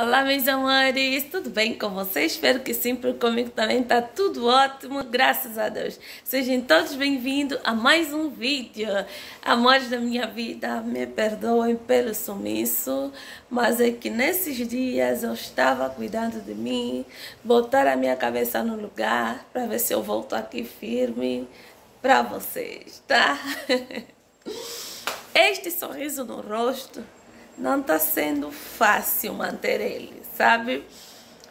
Olá, meus amores, tudo bem com vocês? Espero que sim, porque comigo também está tudo ótimo, graças a Deus. Sejam todos bem-vindos a mais um vídeo. Amores da minha vida, me perdoem pelo sumiço, mas é que nesses dias eu estava cuidando de mim, botar a minha cabeça no lugar para ver se eu volto aqui firme para vocês, tá? Este sorriso no rosto não está sendo fácil manter ele, sabe?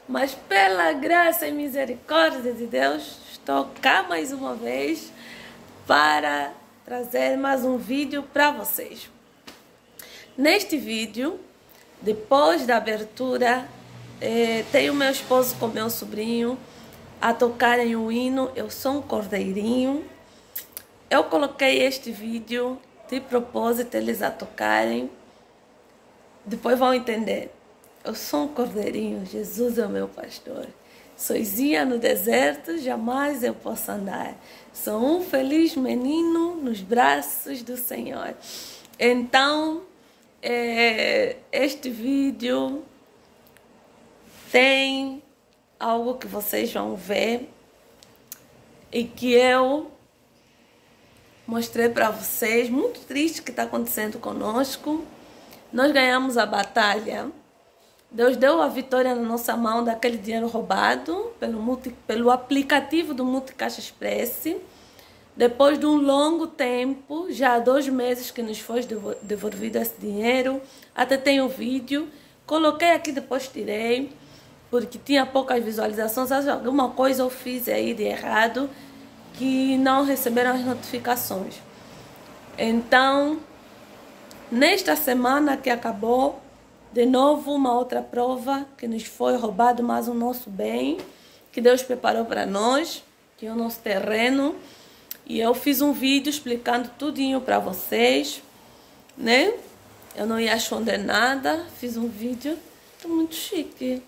Mas pela graça e misericórdia de Deus, estou cá mais uma vez para trazer mais um vídeo para vocês. Neste vídeo, depois da abertura, eh, tem o meu esposo com meu sobrinho a tocarem o hino Eu Sou um Cordeirinho. Eu coloquei este vídeo de propósito eles a tocarem depois vão entender. Eu sou um cordeirinho, Jesus é o meu pastor. Sozinha no deserto, jamais eu posso andar. Sou um feliz menino nos braços do Senhor. Então, é, este vídeo tem algo que vocês vão ver e que eu mostrei para vocês, muito triste que está acontecendo conosco. Nós ganhamos a batalha. Deus deu a vitória na nossa mão daquele dinheiro roubado pelo, multi, pelo aplicativo do Multicaixa Express. Depois de um longo tempo, já há dois meses que nos foi devolvido esse dinheiro. Até tenho um vídeo. Coloquei aqui, depois tirei, porque tinha poucas visualizações. Alguma coisa eu fiz aí de errado que não receberam as notificações. Então, Nesta semana que acabou, de novo uma outra prova que nos foi roubado mais o nosso bem, que Deus preparou para nós, que é o nosso terreno. E eu fiz um vídeo explicando tudinho para vocês, né? Eu não ia esconder nada, fiz um vídeo. Tô muito chique.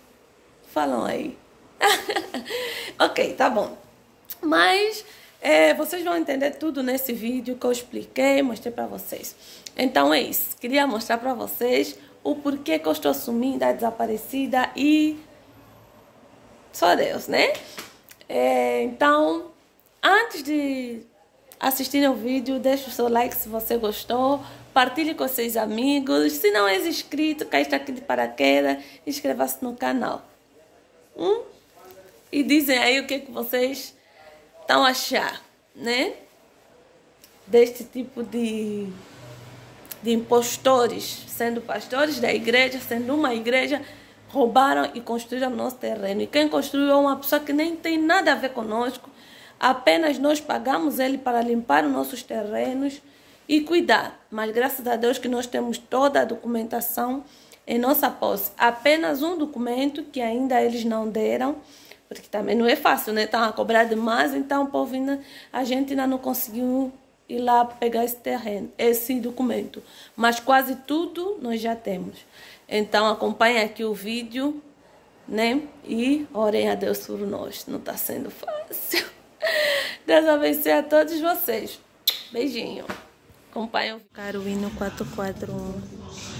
Falam aí. ok, tá bom. Mas é, vocês vão entender tudo nesse vídeo que eu expliquei, mostrei para vocês. Então é isso. Queria mostrar para vocês o porquê que eu estou sumindo, a desaparecida e só Deus, né? É, então, antes de assistirem o vídeo, deixe o seu like se você gostou, partilhe com seus amigos. Se não é inscrito, cai aqui de paraquedas, inscreva-se no canal. Hum? E dizem aí o que, que vocês estão achar, né? Deste tipo de de impostores, sendo pastores da igreja, sendo uma igreja, roubaram e construíram nosso terreno. E quem construiu é uma pessoa que nem tem nada a ver conosco, apenas nós pagamos ele para limpar os nossos terrenos e cuidar. Mas graças a Deus que nós temos toda a documentação em nossa posse. Apenas um documento que ainda eles não deram, porque também não é fácil, né? Estão a cobrar demais, então o povo ainda, a gente ainda não conseguiu ir lá pegar esse terreno, esse documento. Mas quase tudo nós já temos. Então acompanhe aqui o vídeo, né? E orem a Deus por nós. Não está sendo fácil. Deus abençoe a todos vocês. Beijinho. Acompanhe o Caro hino 441.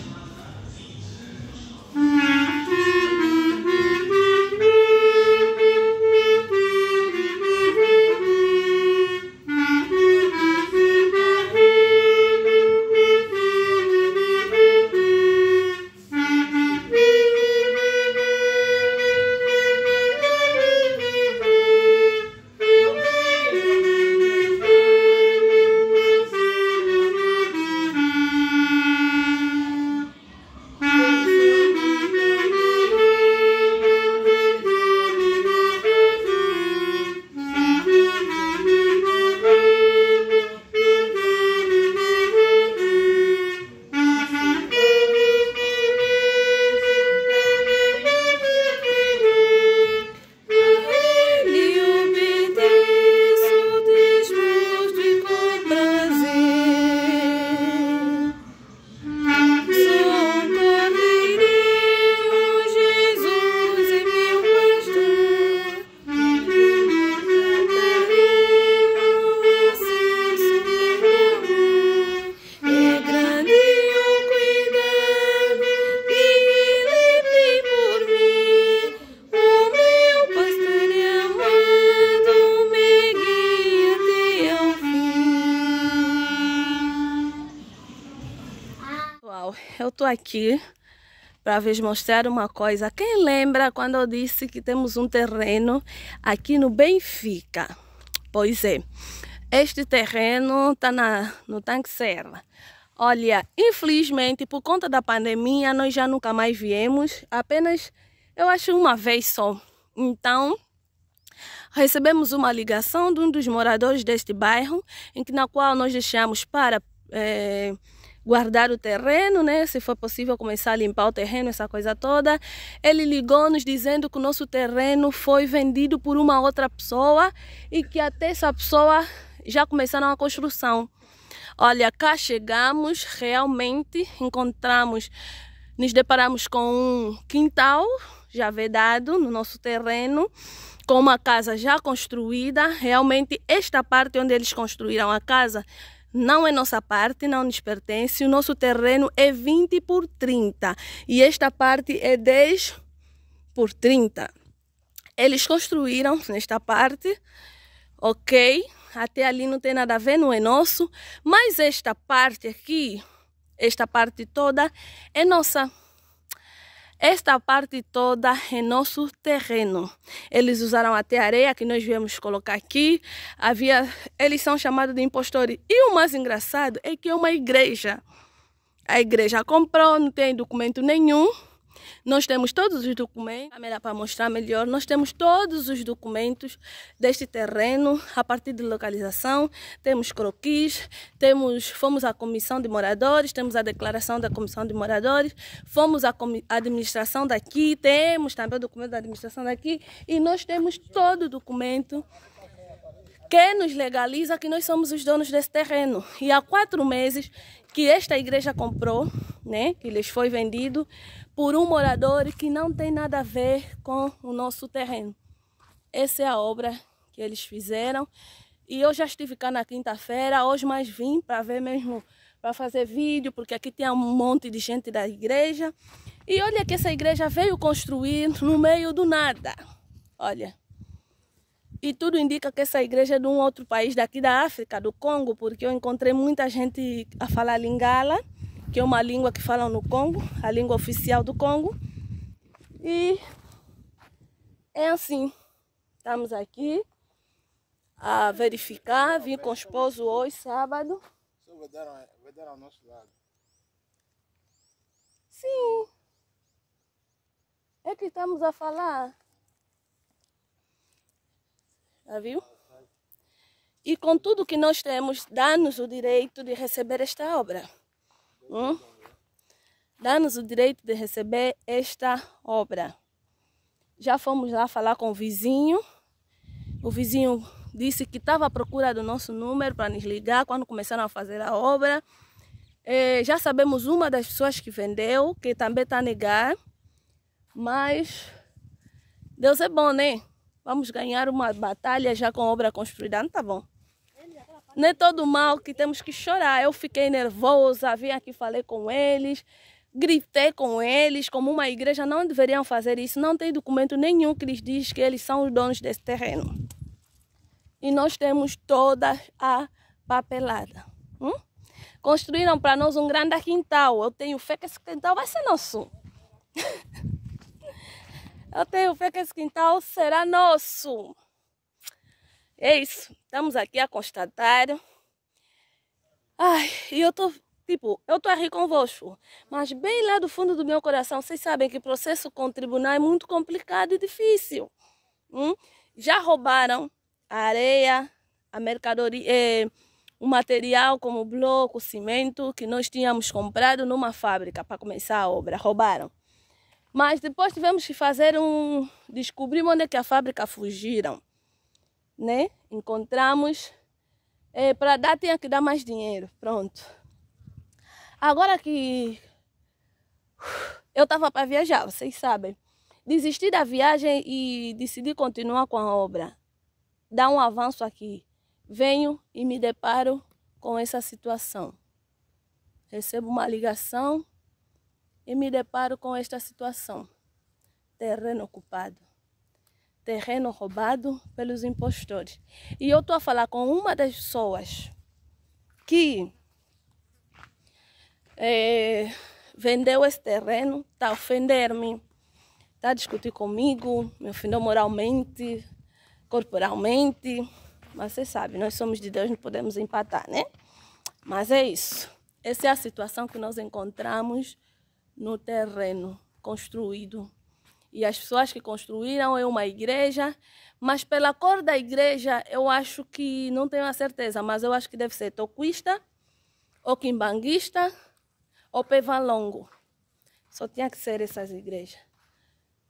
Aqui para vos mostrar uma coisa. Quem lembra quando eu disse que temos um terreno aqui no Benfica? Pois é, este terreno está no Tanque Serra. Olha, infelizmente, por conta da pandemia, nós já nunca mais viemos, apenas, eu acho, uma vez só. Então, recebemos uma ligação de um dos moradores deste bairro, em que, na qual nós deixamos para é, guardar o terreno, né? Se for possível começar a limpar o terreno, essa coisa toda. Ele ligou nos dizendo que o nosso terreno foi vendido por uma outra pessoa e que até essa pessoa já começaram a construção. Olha, cá chegamos, realmente encontramos, nos deparamos com um quintal já vedado no nosso terreno, com uma casa já construída. Realmente, esta parte onde eles construíram a casa não é nossa parte, não nos pertence. O nosso terreno é 20 por 30 e esta parte é 10 por 30. Eles construíram nesta parte, ok? Até ali não tem nada a ver, não é nosso. Mas esta parte aqui, esta parte toda é nossa. Esta parte toda é nosso terreno. Eles usaram até areia que nós viemos colocar aqui. Havia, eles são chamados de impostores. E o mais engraçado é que é uma igreja. A igreja comprou, não tem documento nenhum. Nós temos todos os documentos, para mostrar melhor, nós temos todos os documentos deste terreno, a partir de localização, temos croquis, temos, fomos à comissão de moradores, temos a declaração da comissão de moradores, fomos à administração daqui, temos também o documento da administração daqui e nós temos todo o documento que nos legaliza que nós somos os donos desse terreno. E há quatro meses que esta igreja comprou, né, que lhes foi vendido por um morador que não tem nada a ver com o nosso terreno. Essa é a obra que eles fizeram. E eu já estive cá na quinta-feira, hoje mais vim para ver mesmo, para fazer vídeo, porque aqui tem um monte de gente da igreja. E olha que essa igreja veio construir no meio do nada. Olha. E tudo indica que essa igreja é de um outro país daqui da África, do Congo, porque eu encontrei muita gente a falar lingala, que é uma língua que falam no Congo, a língua oficial do Congo. E é assim, estamos aqui a verificar, vim com o esposo hoje, sábado. Vai dar, vai dar ao nosso lado. Sim. É que estamos a falar. Já viu? E com tudo que nós temos, dá-nos o direito de receber esta obra. Hum? Dá-nos o direito de receber esta obra. Já fomos lá falar com o vizinho. O vizinho disse que estava à procura do nosso número para nos ligar quando começaram a fazer a obra. É, já sabemos uma das pessoas que vendeu, que também está a negar. Mas Deus é bom, né? Vamos ganhar uma batalha já com obra construída. Não tá bom. Não é todo mal que temos que chorar. Eu fiquei nervosa, vim aqui, falei com eles, gritei com eles, como uma igreja não deveriam fazer isso. Não tem documento nenhum que lhes diz que eles são os donos desse terreno. E nós temos toda a papelada. Hum? Construíram para nós um grande quintal. Eu tenho fé que esse quintal vai ser nosso. Eu tenho fé que esse quintal será nosso. É isso. Estamos aqui a constatar. Ai, e eu tô, tipo, eu tô a convosco. Mas bem lá do fundo do meu coração, vocês sabem que o processo com o tribunal é muito complicado e difícil. Hum? Já roubaram a areia, a mercadoria, eh, o material como bloco, cimento que nós tínhamos comprado numa fábrica para começar a obra. Roubaram. Mas depois tivemos que fazer um. descobrir onde é que a fábrica fugiram. Né? Encontramos. É, para dar, tinha que dar mais dinheiro. Pronto. Agora que eu estava para viajar, vocês sabem. Desisti da viagem e decidi continuar com a obra. Dar um avanço aqui. Venho e me deparo com essa situação. Recebo uma ligação e me deparo com esta situação: terreno ocupado, terreno roubado pelos impostores. E eu estou a falar com uma das pessoas que é, vendeu esse terreno, está a ofender-me, está a discutir comigo, me ofendeu moralmente, corporalmente. Mas você sabe, nós somos de Deus, não podemos empatar, né? Mas é isso. Essa é a situação que nós encontramos no terreno construído. E as pessoas que construíram é uma igreja, mas pela cor da igreja eu acho que, não tenho a certeza, mas eu acho que deve ser toquista, ou quimbanguista, ou pevalongo. Só tinha que ser essas igrejas.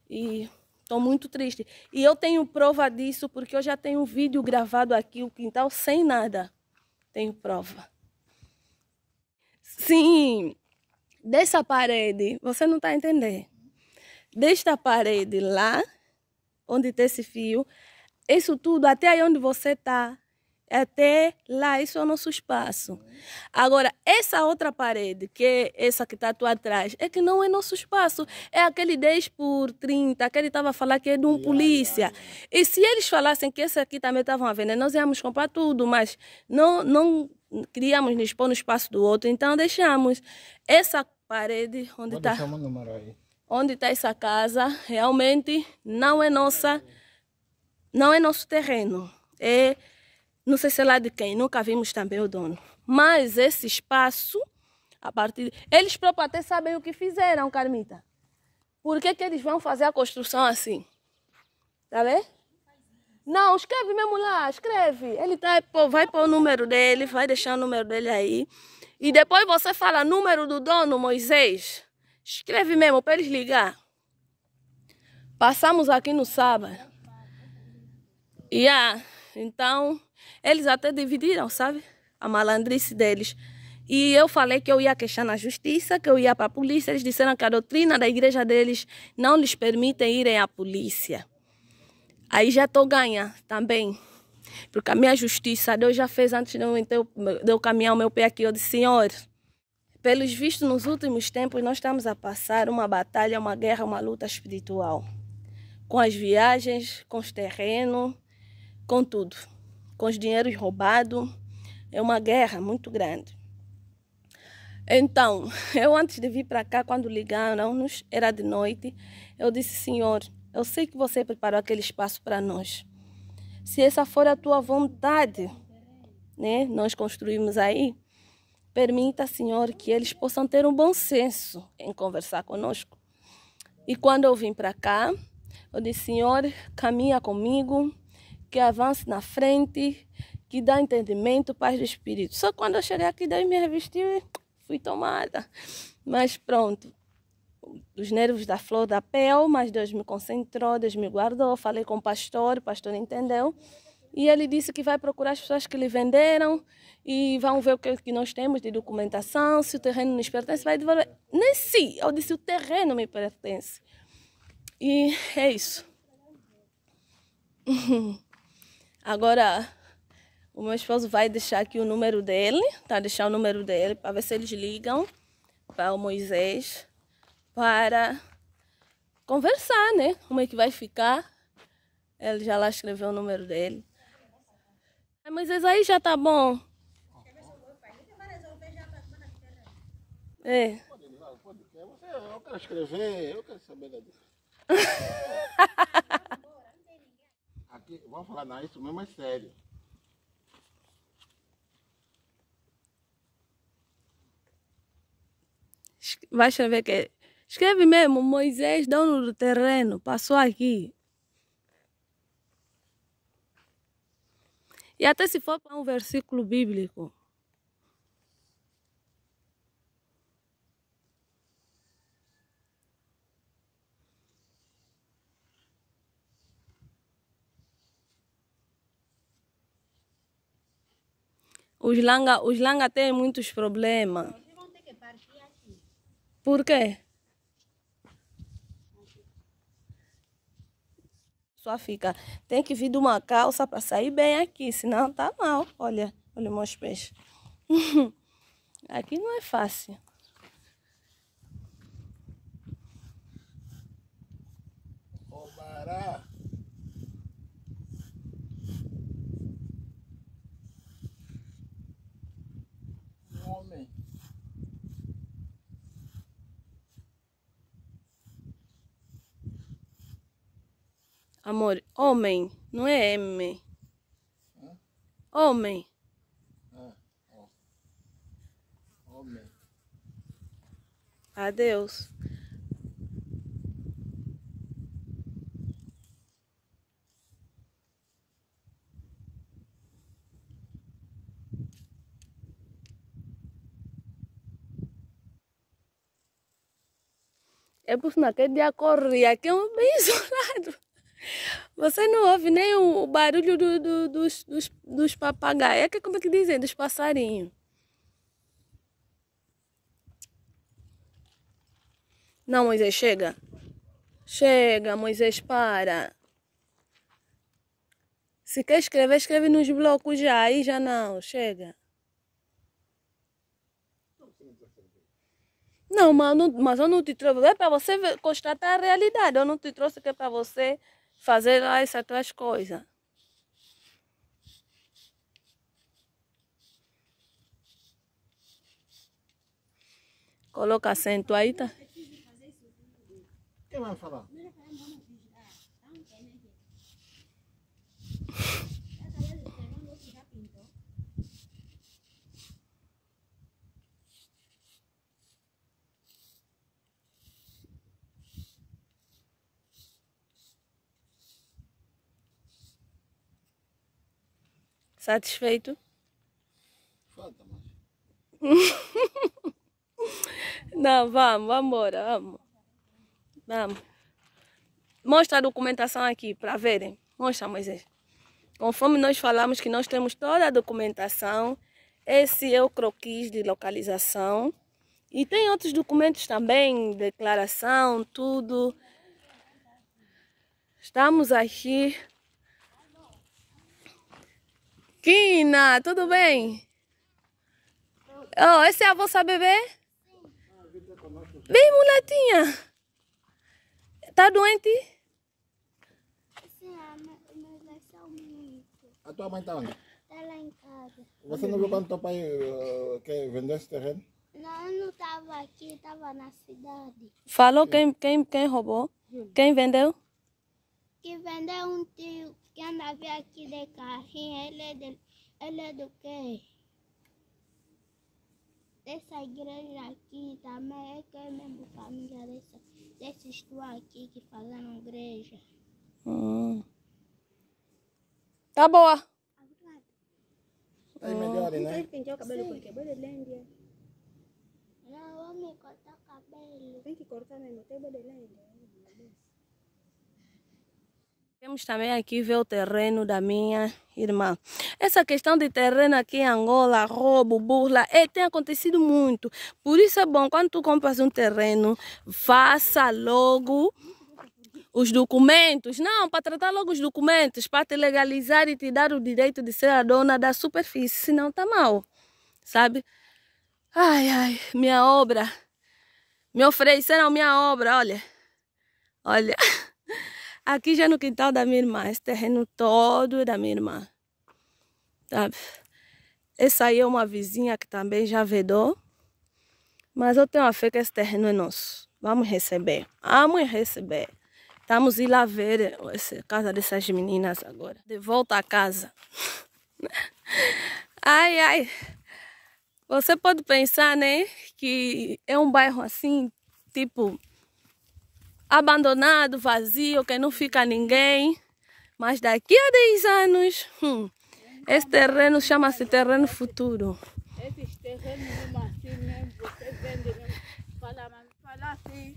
E estou muito triste. E eu tenho prova disso porque eu já tenho um vídeo gravado aqui, o quintal, sem nada. Tenho prova. Sim, dessa parede, você não está entendendo. Desta parede lá, onde tem esse fio, isso tudo, até aí onde você está, até lá, isso é o nosso espaço. Agora, essa outra parede, que é essa que está à tua atrás, é que não é nosso espaço. É aquele 10 por 30, aquele estava a falar que é de um polícia. E se eles falassem que esse aqui também estavam a vender, nós íamos comprar tudo, mas não, não queríamos nos expor no espaço do outro, então deixamos. Essa parede onde está onde está essa casa realmente não é nossa não é nosso terreno. É não sei se é lá de quem nunca vimos também o dono. Mas esse espaço a partir eles próprios até sabem o que fizeram Carmita. Por que, que eles vão fazer a construção assim? Tá vendo não, escreve mesmo lá, escreve. Ele tá, vai pôr o número dele, vai deixar o número dele aí. E depois você fala número do dono, Moisés. Escreve mesmo para eles ligar. Passamos aqui no sábado. E yeah, então, eles até dividiram, sabe? A malandrice deles. E eu falei que eu ia queixar na justiça, que eu ia para a polícia. Eles disseram que a doutrina da igreja deles não lhes permite irem à polícia. Aí já estou ganha também. Porque a minha justiça, Deus já fez antes de eu, de eu caminhar o meu pé aqui. Eu disse, Senhor, pelos vistos nos últimos tempos, nós estamos a passar uma batalha, uma guerra, uma luta espiritual. Com as viagens, com os terrenos, com tudo. Com os dinheiros roubados. É uma guerra muito grande. Então, eu antes de vir para cá, quando ligaram-nos, era de noite, eu disse, Senhor, eu sei que você preparou aquele espaço para nós. Se essa for a tua vontade, né, nós construímos aí, permita, Senhor, que eles possam ter um bom senso em conversar conosco. E quando eu vim para cá, eu disse, Senhor, caminha comigo, que avance na frente, que dá entendimento, paz do Espírito. Só quando eu cheguei aqui, daí me revesti e fui tomada. Mas pronto, os nervos da flor da pele, mas Deus me concentrou, Deus me guardou. Falei com o pastor, o pastor entendeu. E ele disse que vai procurar as pessoas que lhe venderam e vão ver o que, que nós temos de documentação, se o terreno nos pertence, vai devolver. Nem se, eu disse o terreno me pertence. E é isso. Agora, o meu esposo vai deixar aqui o número dele, tá? Deixar o número dele para ver se eles ligam para o Moisés para conversar, né? Como é que vai ficar. Ele já lá escreveu o número dele. Mas isso aí já tá bom. É. Eu quero escrever, eu quero saber da Aqui, vamos falar, não, isso mesmo é sério. Vai escrever que Escreve mesmo, Moisés, dono do terreno, passou aqui. E até se for para um versículo bíblico. Os langa, os langa têm muitos problemas. Por quê? Só fica, tem que vir de uma calça para sair bem aqui, senão tá mal. Olha, olha meus pés. aqui não é fácil. Obará. Homem. Amor, homem, não é M. Homem. Ó. Homem. Adeus. É por naquele dia corria, aqui é um bem isolado. Você não ouve nem o barulho do, do, dos, dos, dos papagaios. É como é que dizem? Dos passarinhos. Não, Moisés, chega. Chega, Moisés, para. Se quer escrever, escreve nos blocos já. Aí já não, chega. Não, mas, eu não, mas eu não te trouxe. É para você constatar a realidade. Eu não te trouxe que é para você fazer lá essas tuas coisas. Coloca acento aí, tá? Quem vai falar? Satisfeito? Falta mais. Não, vamos, vamos embora, vamos. Vamos. Mostra a documentação aqui para verem. Mostra, Moisés. Conforme nós falamos que nós temos toda a documentação, esse é o croquis de localização. E tem outros documentos também, declaração, tudo. Estamos aqui. Kina, tudo bem? Oh, esse é a vossa bebê? Bem, mulatinha. Tá doente? Sim, mas vai ser muito. A tua mãe tá onde? Tá lá em casa. Você não viu quando teu pai uh, quer vender esse terreno? Não, eu não tava aqui, tava na cidade. Falou quem, quem, quem roubou? Quem vendeu? Que vendeu um tio que andava aqui de carrinho. Ele é, de, ele é do quê? Dessa igreja aqui também. É que é mesmo família dessa, desses tu aqui que fazem igreja. Hum. Tá boa. Tá melhor, né? pintar o cabelo porque cabelo é lândia. Não, me cortar o cabelo. Tem que cortar mesmo, tem cabelo lândia. Temos também aqui ver o terreno da minha irmã. Essa questão de terreno aqui em Angola, roubo, burla, é, tem acontecido muito. Por isso é bom, quando tu compras um terreno, faça logo os documentos. Não, para tratar logo os documentos, para te legalizar e te dar o direito de ser a dona da superfície, senão tá mal, sabe? Ai, ai, minha obra. Me ofereceram minha obra, olha. Olha. Aqui já no quintal da minha irmã, esse terreno todo é da minha irmã. Sabe? Essa aí é uma vizinha que também já vedou. Mas eu tenho a fé que esse terreno é nosso. Vamos receber. Vamos receber. Estamos ir lá ver a casa dessas meninas agora. De volta a casa. Ai, ai. Você pode pensar, né? Que é um bairro assim, tipo abandonado, vazio, que não fica ninguém. Mas daqui a 10 anos, hum, esse terreno chama-se terreno futuro. Esses terrenos assim mesmo, você vende mesmo. Fala, mas fala assim.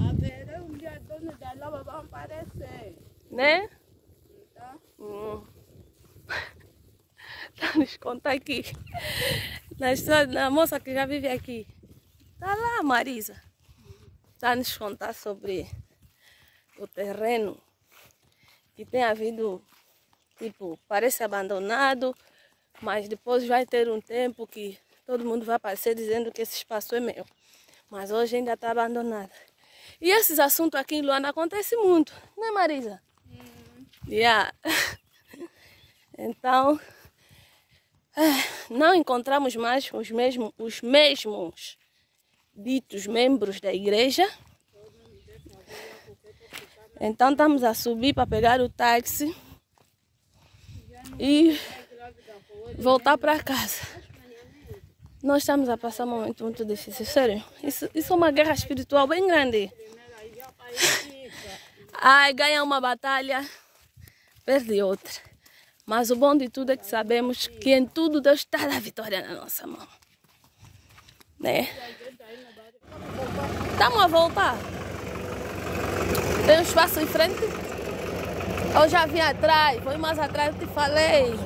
A ver, um dia dono da loba vão aparecer. Né? Tá? Hum. Tá nos conta aqui. Na, história, na moça que já vive aqui. Tá lá, Marisa. Tá nos contar sobre o terreno que tem havido, tipo, parece abandonado, mas depois vai ter um tempo que todo mundo vai aparecer dizendo que esse espaço é meu. Mas hoje ainda está abandonado. E esses assuntos aqui em Luanda acontecem muito, né Marisa? Yeah. Então, eh, não encontramos mais os mesmos, os mesmos ditos membros da igreja. Então estamos a subir para pegar o táxi e voltar para casa. Nós estamos a passar um momento muito difícil, sério. Isso, isso é uma guerra espiritual bem grande. Ai, ganha uma batalha, perde outra. Mas o bom de tudo é que sabemos que em tudo Deus está a vitória na nossa mão. Né? Estamos a voltar. Tem um espaço em frente? Eu já vim atrás, foi mais atrás, eu te falei.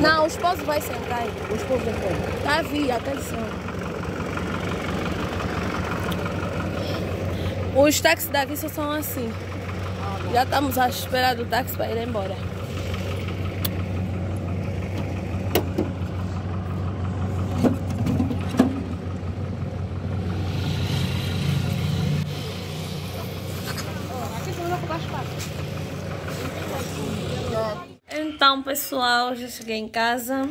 Não, o esposo vai sentar aí. O esposo como? Já vi, atenção. Os táxis daqui só são assim. Já estamos à espera do táxi para ir embora. Então, pessoal, já cheguei em casa.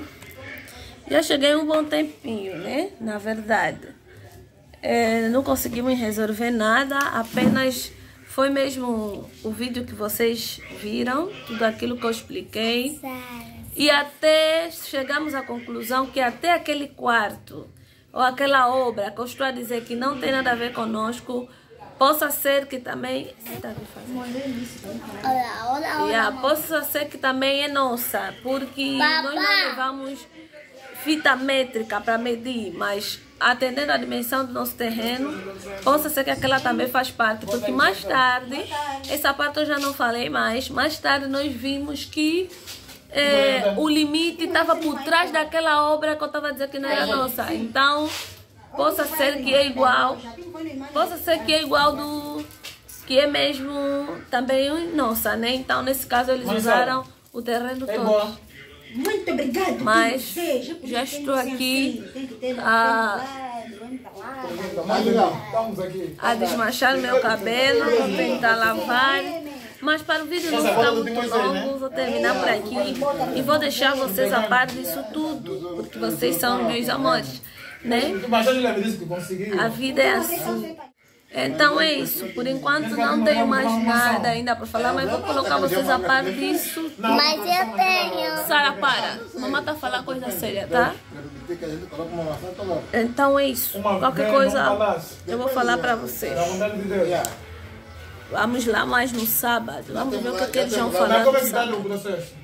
Já cheguei um bom tempinho, né? Na verdade. É, não conseguimos resolver nada, apenas foi mesmo o vídeo que vocês viram, tudo aquilo que eu expliquei. E até chegamos à conclusão que até aquele quarto ou aquela obra que eu estou a dizer que não tem nada a ver conosco, possa ser que também. Olha, olha. Yeah, possa ser que também é nossa, porque nós não levamos fita métrica para medir, mas atendendo a dimensão do nosso terreno, possa ser que aquela também faz parte, porque mais tarde, essa parte eu já não falei mais, mais tarde nós vimos que eh, o limite estava por trás daquela obra que eu estava dizendo que não era nossa. Então, possa ser que é igual, possa ser que é igual do que é mesmo também nossa, né? Então, nesse caso, eles usaram o terreno todo. Muito obrigado. Mas já estou aqui assim, a- a desmanchar meu cabelo, vou tentar lavar. Mas para o vídeo não ficar muito longo, vou terminar por aqui. e vou deixar vocês a par disso tudo, porque vocês são meus amores, né? Conseguiu. A vida é assim. Então é isso. Por enquanto não tenho mais nada ainda para falar, mas vou colocar vocês a par disso. Mas eu tenho. Sara, para. Mamãe tá falando coisa séria, tá? Então é isso. Qualquer coisa eu vou falar para vocês. Vamos lá mais no sábado. Vamos ver o que, é que eles vão Mas falar como é no que está sábado. no processo?